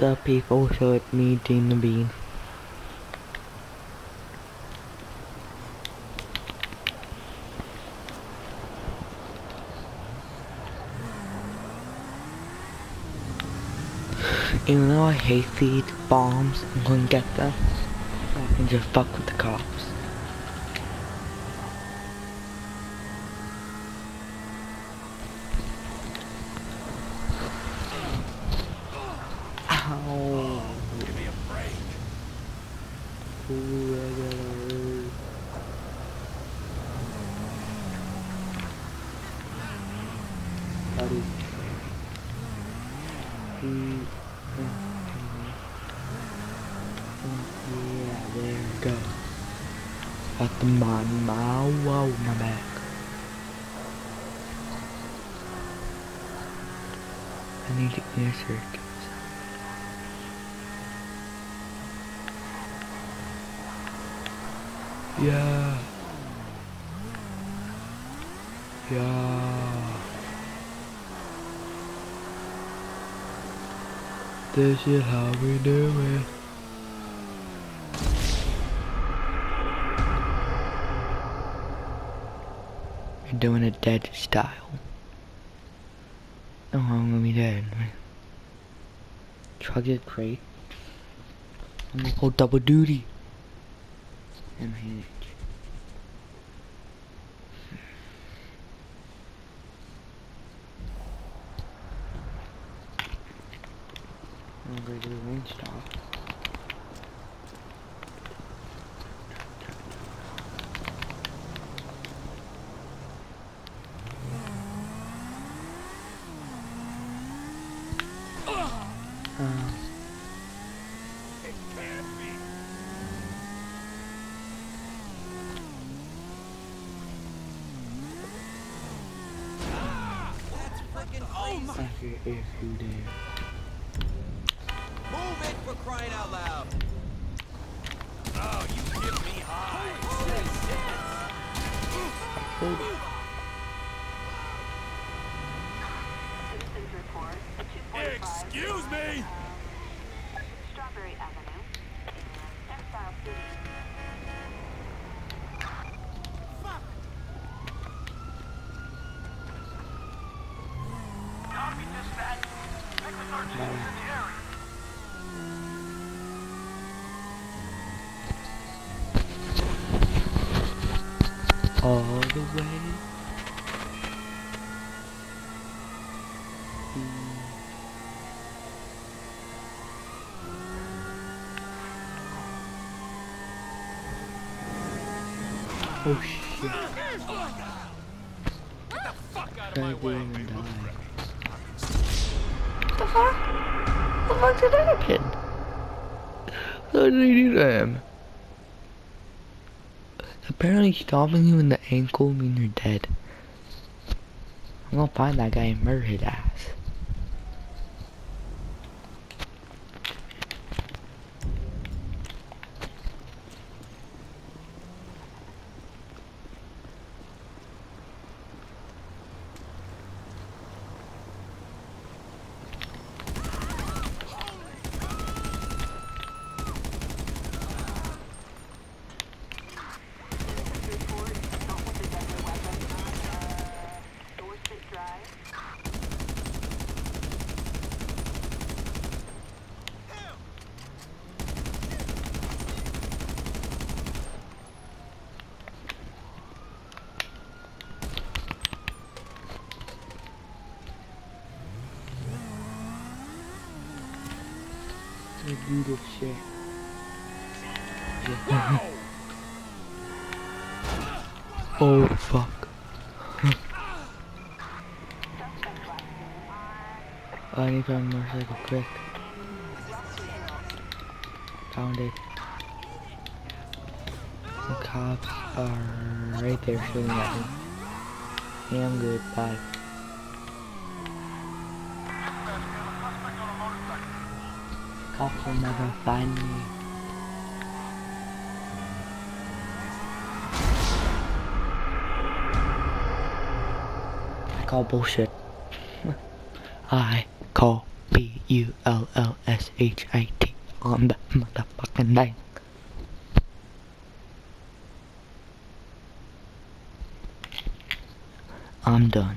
Up people, so it's me, Dean the Bean. Even though I hate these bombs, I'm gonna get them. I can just fuck with the cops. Ow. Give me a break. Ooh, I got mm, mm. Yeah, there we go. Got the man, my wow, my back. I need to answer. Yeah. Yeah. This is how we do it. You're doing it dead style. Oh, I'm gonna be dead. Try to get great. I'm gonna go double duty. And manage. I'm gonna do the range dare. Move it for crying out loud. Oh, you give me high. At 245 Excuse me. Strawberry Avenue. Fuck. Copy dispatch. Victor 13 is in the area. All the way. Oh shit. Get the fuck out of I my didn't way. even die. What the fuck? What the fuck did that happen? How did he do that? Apparently stopping you in the ankle means you're dead. I'm gonna find that guy and murder his ass. I do this shit. Wow. Oh fuck. I need to find a motorcycle quick. Found it. The cops are right there shooting at me. Yeah, I'm good. Bye. Cops will never find me. I call bullshit. I call B U L L S H I T on the motherfucking thing. I'm done.